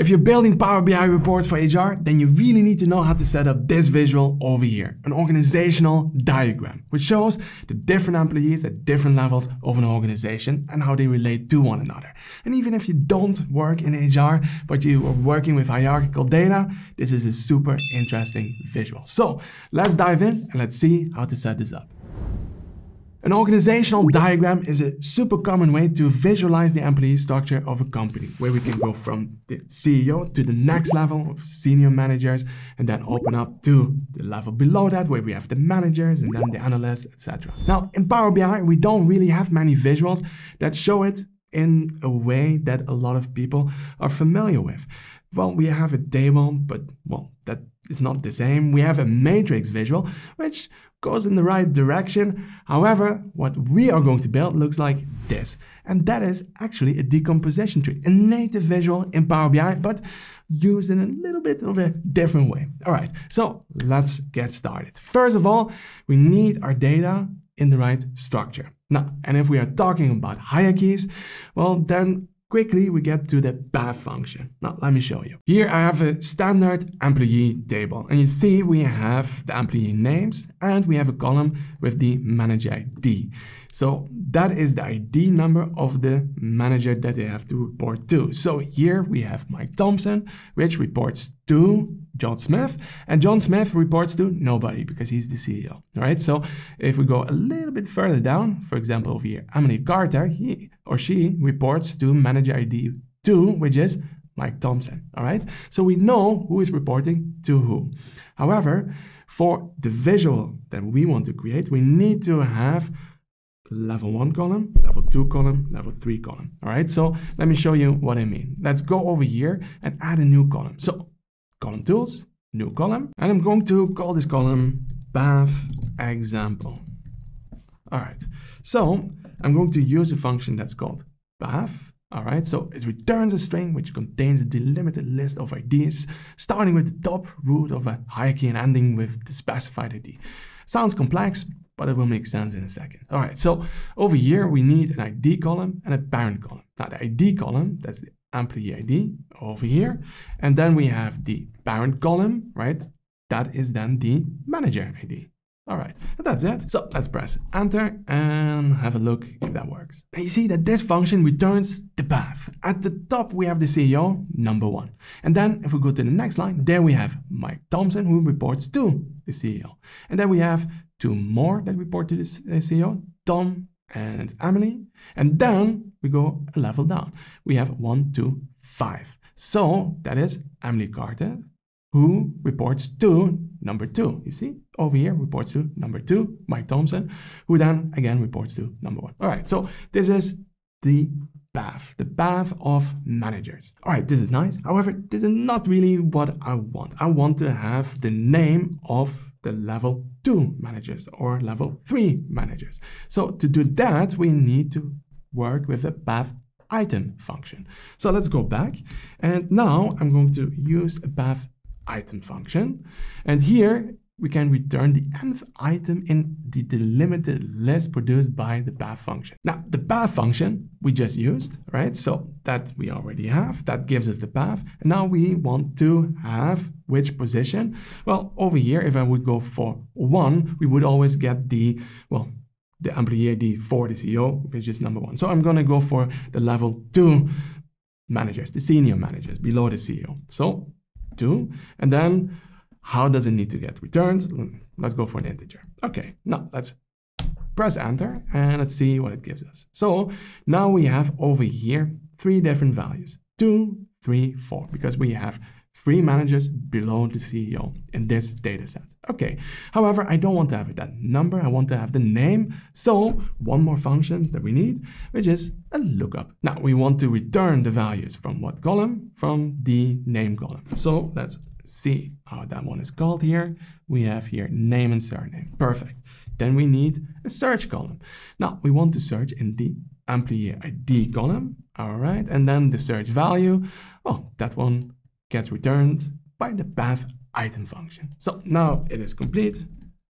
If you're building Power BI reports for HR, then you really need to know how to set up this visual over here, an organizational diagram, which shows the different employees at different levels of an organization and how they relate to one another. And even if you don't work in HR, but you are working with hierarchical data, this is a super interesting visual. So let's dive in and let's see how to set this up. An organizational diagram is a super common way to visualize the employee structure of a company, where we can go from the CEO to the next level of senior managers, and then open up to the level below that, where we have the managers and then the analysts, etc. Now, in Power BI, we don't really have many visuals that show it in a way that a lot of people are familiar with. Well, we have a table, but well, that is not the same. We have a matrix visual, which goes in the right direction. However, what we are going to build looks like this. And that is actually a decomposition tree, a native visual in Power BI, but used in a little bit of a different way. All right, so let's get started. First of all, we need our data in the right structure. Now, and if we are talking about hierarchies, well, then quickly we get to the path function. Now let me show you. Here I have a standard employee table and you see we have the employee names and we have a column with the manager ID. So that is the ID number of the manager that they have to report to. So here we have Mike Thompson, which reports to John Smith, and John Smith reports to nobody because he's the CEO. All right. So if we go a little bit further down, for example, over here, Emily Carter, he or she reports to manager ID 2, which is Mike Thompson. All right. So we know who is reporting to who. However, for the visual that we want to create, we need to have level one column, level two column, level three column. All right, so let me show you what I mean. Let's go over here and add a new column. So column tools, new column, and I'm going to call this column PATH example. All right, so I'm going to use a function that's called PATH. All right, so it returns a string which contains a delimited list of IDs, starting with the top root of a hierarchy and ending with the specified ID. Sounds complex, but it will make sense in a second. All right, so over here, we need an ID column and a parent column. Now the ID column, that's the employee ID over here. And then we have the parent column, right? That is then the manager ID. All right, that's it. So let's press enter and have a look if that works. And you see that this function returns the path. At the top, we have the CEO, number one. And then if we go to the next line, there we have Mike Thompson, who reports to the CEO. And then we have two more that report to the CEO, uh, Tom and Emily. And then we go a level down. We have one, two, five. So that is Emily Carter, who reports to number two. You see, over here reports to number two, Mike Thompson, who then again reports to number one. All right, so this is the path, the path of managers. All right, this is nice. However, this is not really what I want. I want to have the name of the level 2 managers or level 3 managers. So to do that, we need to work with the PATH item function. So let's go back. And now I'm going to use a PATH item function. And here we can return the nth item in the delimited list produced by the path function. Now, the path function we just used, right? So that we already have, that gives us the path. And now we want to have which position? Well, over here, if I would go for one, we would always get the, well, the employee ID for the CEO, which is number one. So I'm to go for the level two managers, the senior managers below the CEO. So two, and then how does it need to get returned? Let's go for an integer. Okay, now let's press enter and let's see what it gives us. So now we have over here three different values, two, three, four, because we have three managers below the CEO in this data set. Okay, however, I don't want to have that number. I want to have the name. So one more function that we need, which is a lookup. Now we want to return the values from what column? From the name column. So let's see how that one is called here. We have here name and surname. Perfect. Then we need a search column. Now we want to search in the employee ID column. All right. And then the search value. Oh, that one gets returned by the path item function. So now it is complete.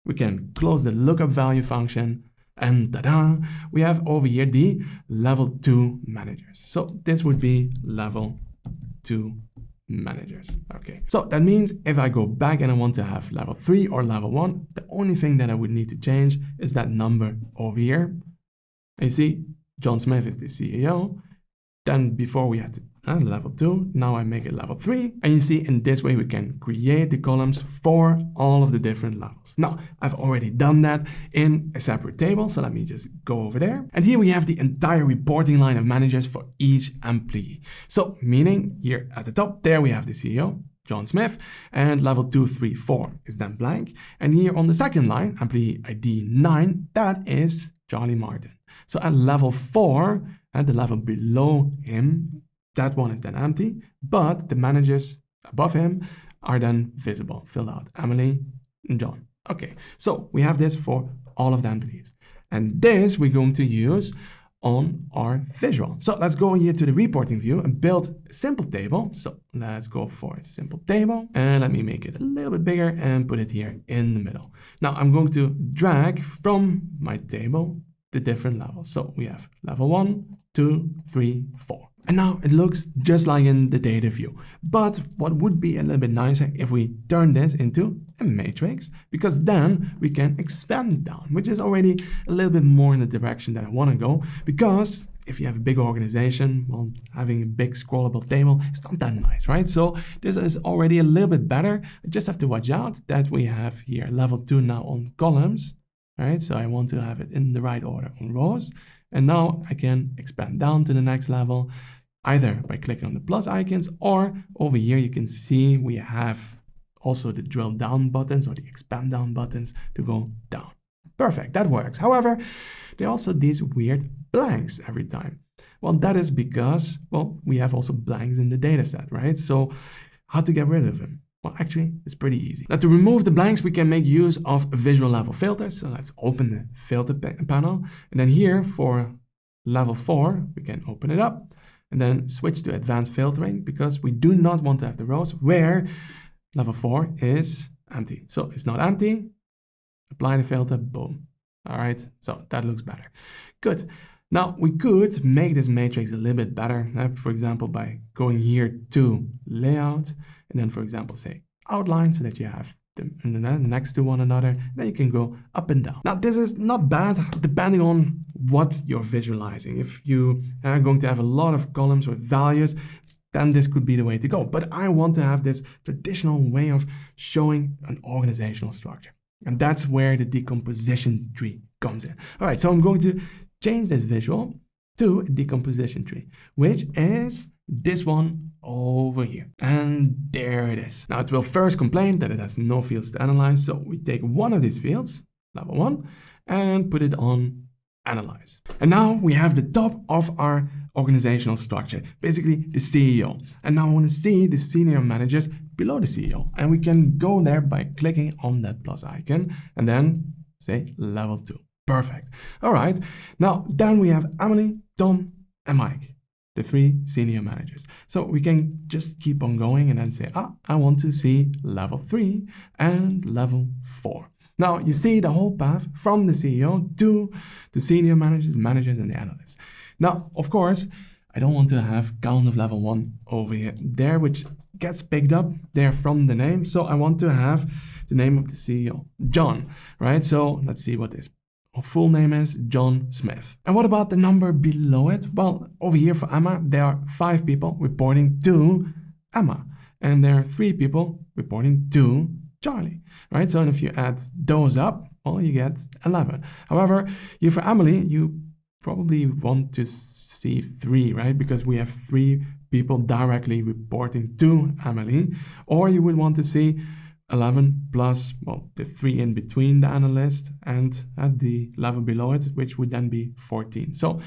We can close the lookup value function and ta-da, we have over here the level two managers. So this would be level two managers. Okay, so that means if I go back and I want to have level 3 or level 1, the only thing that I would need to change is that number over here. And you see, John Smith is the CEO. Then before we had and level 2. Now I make it level 3. And you see in this way we can create the columns for all of the different levels. Now I've already done that in a separate table. So let me just go over there. And here we have the entire reporting line of managers for each employee. So meaning here at the top there we have the CEO, John Smith, and level 234 is then blank. And here on the second line, employee ID 9, that is Charlie Martin. So at level 4, at the level below him, that one is then empty, but the managers above him are then visible, filled out. Emily and John. Okay, so we have this for all of the employees. And this we're going to use on our visual. So let's go here to the reporting view and build a simple table. So let's go for a simple table and let me make it a little bit bigger and put it here in the middle. Now I'm going to drag from my table the different levels. So we have level one, two, three, four. And now it looks just like in the data view. But what would be a little bit nicer if we turn this into a matrix, because then we can expand down, which is already a little bit more in the direction that I want to go. Because if you have a big organization, well, having a big scrollable table is not that nice, right? So this is already a little bit better. I just have to watch out that we have here level two now on columns, right? So I want to have it in the right order on rows. And now I can expand down to the next level either by clicking on the plus icons or over here you can see we have also the drill down buttons or the expand down buttons to go down. Perfect, that works. However, there are also these weird blanks every time. Well, that is because, well, we have also blanks in the data set, right? So how to get rid of them? Well, actually, it's pretty easy. Now, to remove the blanks, we can make use of visual level filters. So let's open the filter panel. And then here for level 4, we can open it up and then switch to advanced filtering because we do not want to have the rows where level 4 is empty. So it's not empty, apply the filter, boom. All right, so that looks better. Good. Now we could make this matrix a little bit better, uh, for example, by going here to layout and then, for example, say outline so that you have them next to one another. Then you can go up and down. Now this is not bad depending on what you're visualizing. If you are going to have a lot of columns with values, then this could be the way to go. But I want to have this traditional way of showing an organizational structure. And that's where the decomposition tree comes in. All right, so I'm going to change this visual to a decomposition tree, which is this one over here. And there it is. Now it will first complain that it has no fields to analyze. So we take one of these fields, level one, and put it on analyze. And now we have the top of our organizational structure, basically the CEO. And now I want to see the senior managers below the CEO. And we can go there by clicking on that plus icon and then say level two. Perfect. All right. Now, then we have Emily, Tom, and Mike the three senior managers. So we can just keep on going and then say, ah, I want to see level three and level four. Now you see the whole path from the CEO to the senior managers, managers, and the analysts. Now, of course, I don't want to have count of level one over here there, which gets picked up there from the name. So I want to have the name of the CEO, John, right? So let's see what this full name is John Smith. And what about the number below it? Well, over here for Emma, there are five people reporting to Emma, and there are three people reporting to Charlie, right? So if you add those up, well, you get 11. However, you for Emily, you probably want to see three, right? Because we have three people directly reporting to Emily, or you would want to see 11 plus, well, the three in between the analyst and at the level below it, which would then be 14. So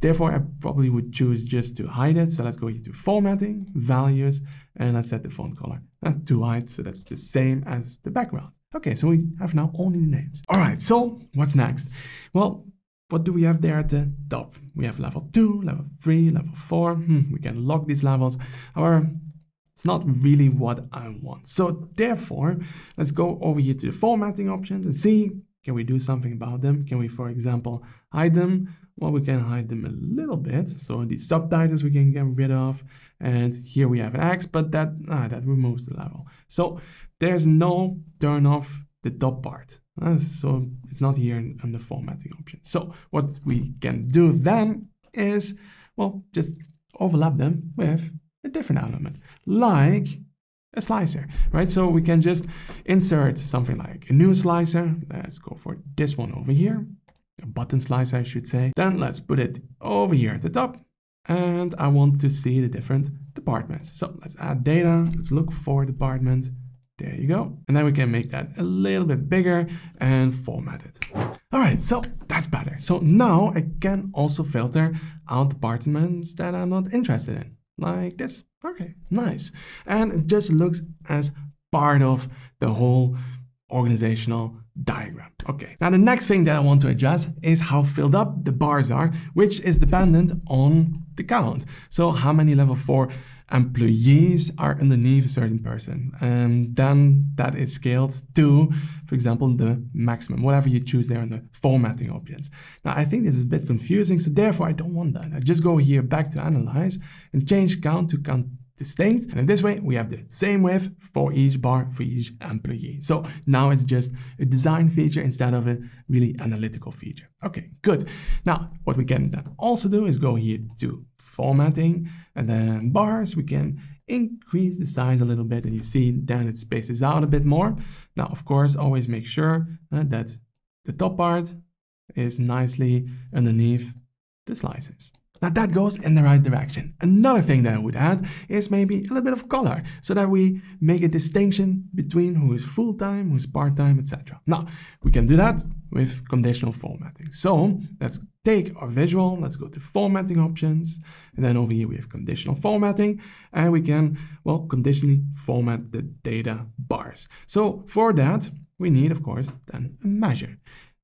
therefore, I probably would choose just to hide it. So let's go into formatting, values, and let's set the font color uh, to white. So that's the same as the background. Okay, so we have now only the names. All right, so what's next? Well, what do we have there at the top? We have level 2, level 3, level 4. Hmm, we can lock these levels. However, it's not really what I want. So therefore, let's go over here to the formatting options and see Can we do something about them? Can we, for example, hide them? Well, we can hide them a little bit. So these subtitles we can get rid of. And here we have an X, but that, ah, that removes the level. So there's no turn off the top part. Uh, so it's not here in, in the formatting option. So what we can do then is, well, just overlap them with a different element, like a slicer, right? So we can just insert something like a new slicer. Let's go for this one over here, a button slicer, I should say. Then let's put it over here at the top. And I want to see the different departments. So let's add data. Let's look for department. There you go. And then we can make that a little bit bigger and format it. All right, so that's better. So now I can also filter out departments that I'm not interested in, like this. Okay, nice. And it just looks as part of the whole organizational diagram. Okay, now the next thing that I want to address is how filled up the bars are, which is dependent on the count. So how many level 4 employees are underneath a certain person. And then that is scaled to, for example, the maximum, whatever you choose there in the formatting options. Now, I think this is a bit confusing, so therefore I don't want that. I just go here back to analyze and change count to count distinct. And in this way, we have the same width for each bar for each employee. So now it's just a design feature instead of a really analytical feature. Okay, good. Now, what we can then also do is go here to formatting and then bars, we can increase the size a little bit and you see then it spaces out a bit more. Now, of course, always make sure uh, that the top part is nicely underneath the slices. Now that goes in the right direction. Another thing that I would add is maybe a little bit of color so that we make a distinction between who is full-time, who's part-time, etc. Now, we can do that with conditional formatting. So let's take our visual, let's go to formatting options, and then over here we have conditional formatting, and we can, well, conditionally format the data bars. So for that, we need, of course, then a measure.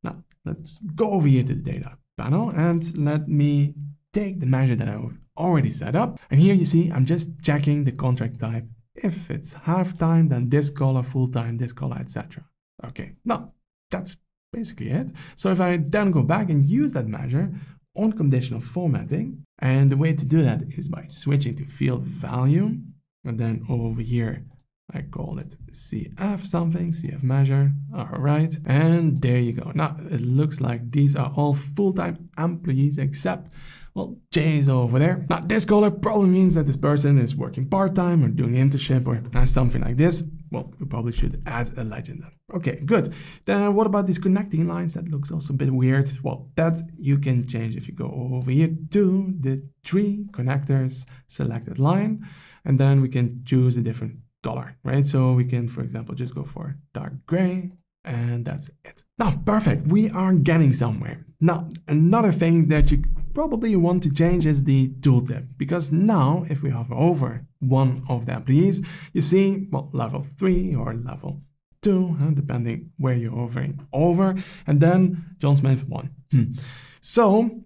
Now, let's go over here to the data panel, and let me take the measure that I've already set up. And here you see, I'm just checking the contract type. If it's half-time, then this color, full-time, this color, etc. Okay, now that's basically it. So if I then go back and use that measure on conditional formatting, and the way to do that is by switching to field value, and then over here, I call it CF something, CF measure, all right, and there you go. Now, it looks like these are all full-time employees except well, Jay is over there. Now, this color probably means that this person is working part-time or doing internship or something like this. Well, we probably should add a legend. Okay, good. Then what about these connecting lines? That looks also a bit weird. Well, that you can change if you go over here to the three connectors selected line, and then we can choose a different color, right? So we can, for example, just go for dark gray, and that's it. Now, perfect. We are getting somewhere. Now, another thing that you probably want to change is the tooltip because now if we hover over one of the employees, you see, well, level three or level two, huh, depending where you're hovering over, and then John Smith one. Hmm. So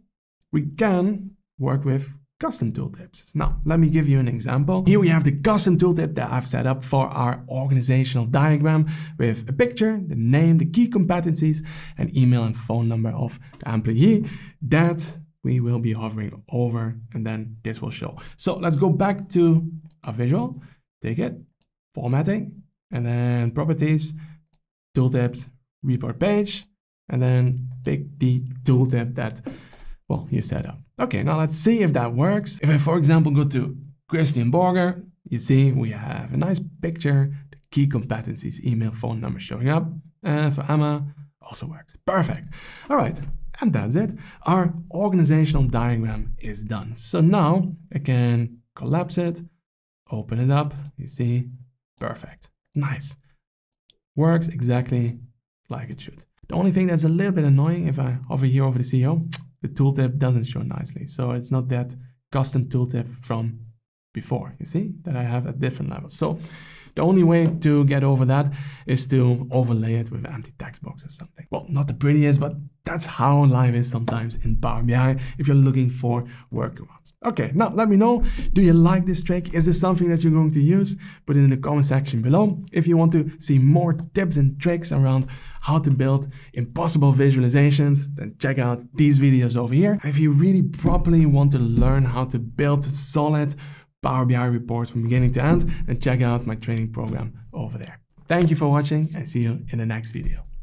we can work with custom tooltips. Now, let me give you an example. Here we have the custom tooltip that I've set up for our organizational diagram with a picture, the name, the key competencies, and email and phone number of the employee that we will be hovering over and then this will show. So let's go back to our visual, take it, formatting, and then properties, tooltips, report page, and then pick the tooltip that, well, you set up. Okay, now let's see if that works. If I, for example, go to Christian Borger, you see we have a nice picture, the key competencies, email, phone number showing up. And for Emma, also works. Perfect. All right, and that's it. Our organizational diagram is done. So now I can collapse it, open it up, you see, perfect. Nice. Works exactly like it should. The only thing that's a little bit annoying if I hover here over the CEO, the tooltip doesn't show nicely. So it's not that custom tooltip from before. You see that I have a different level. So the only way to get over that is to overlay it with empty text box or something. Well, not the prettiest, but that's how life is sometimes in Power BI if you're looking for workarounds. Okay, now let me know. Do you like this trick? Is this something that you're going to use? Put it in the comment section below. If you want to see more tips and tricks around how to build impossible visualizations, then check out these videos over here. If you really properly want to learn how to build solid Power BI reports from beginning to end, then check out my training program over there. Thank you for watching and see you in the next video.